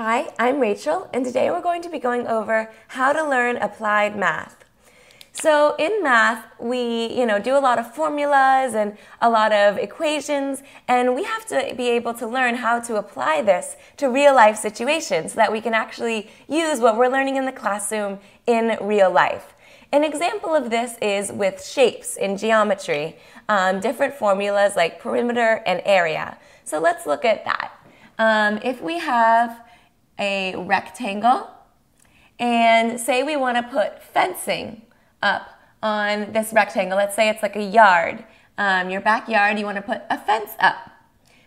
Hi, I'm Rachel, and today we're going to be going over how to learn applied math. So in math, we, you know, do a lot of formulas and a lot of equations, and we have to be able to learn how to apply this to real life situations so that we can actually use what we're learning in the classroom in real life. An example of this is with shapes in geometry, um, different formulas like perimeter and area. So let's look at that. Um, if we have a rectangle and say we want to put fencing up on this rectangle. Let's say it's like a yard. Um, your backyard, you want to put a fence up.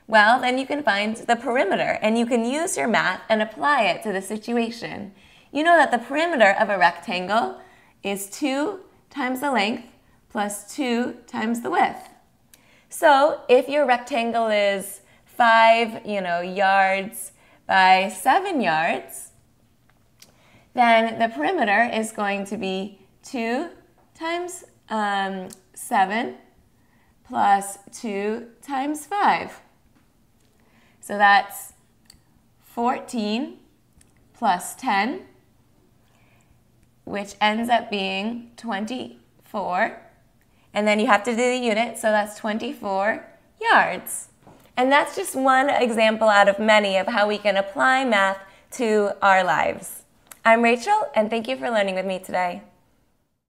Well, then you can find the perimeter and you can use your math and apply it to the situation. You know that the perimeter of a rectangle is 2 times the length plus 2 times the width. So if your rectangle is 5 you know, yards by 7 yards, then the perimeter is going to be 2 times um, 7 plus 2 times 5. So that's 14 plus 10, which ends up being 24. And then you have to do the unit, so that's 24 yards. And that's just one example out of many of how we can apply math to our lives. I'm Rachel, and thank you for learning with me today.